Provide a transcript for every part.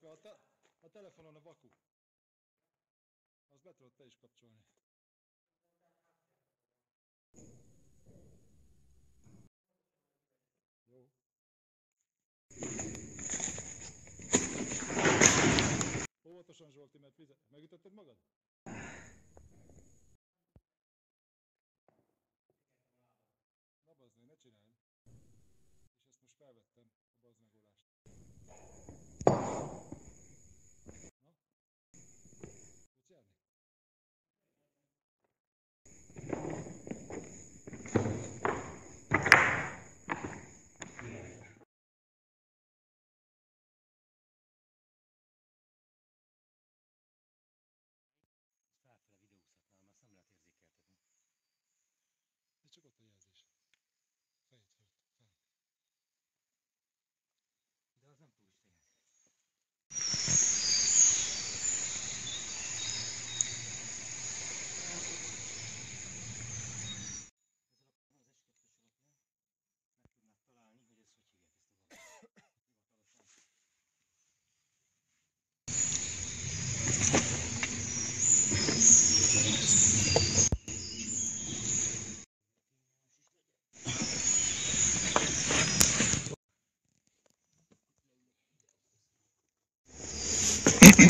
illetve a, te, a telefonon a vaku. Azt be tudod te is kapcsolni. Jó. Óvatosan Zsolti, mert vizet. Megütötted magad?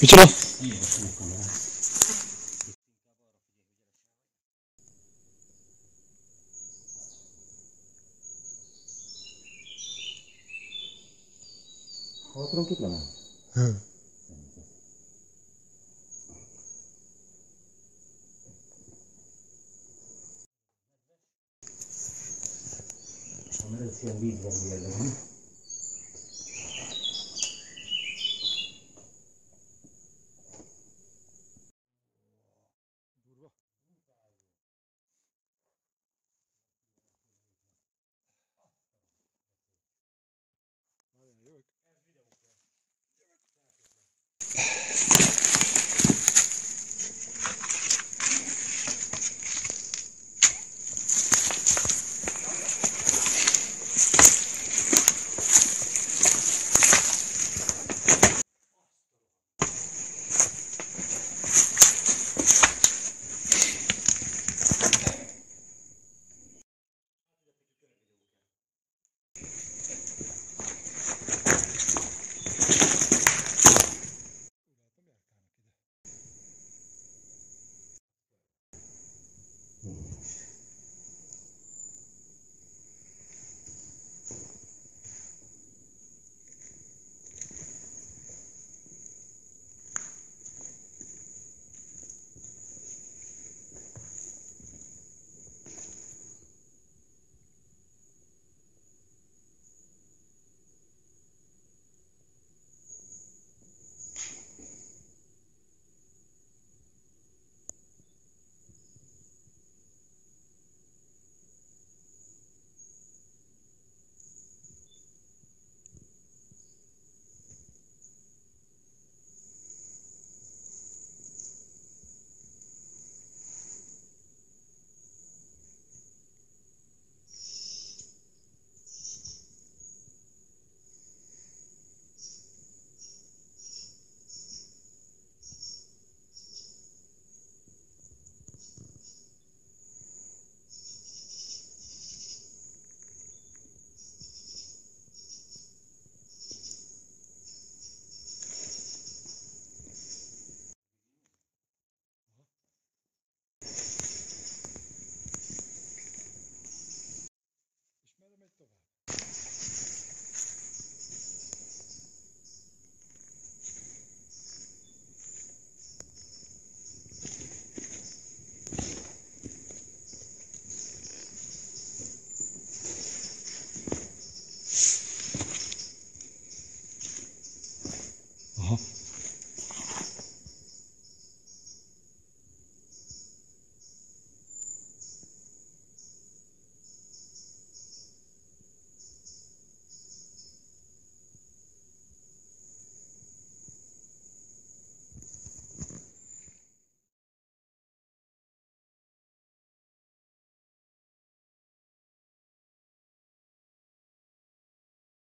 Micsoda? Ilyen a kamera. Hol tudunk itt lenni? Mert ez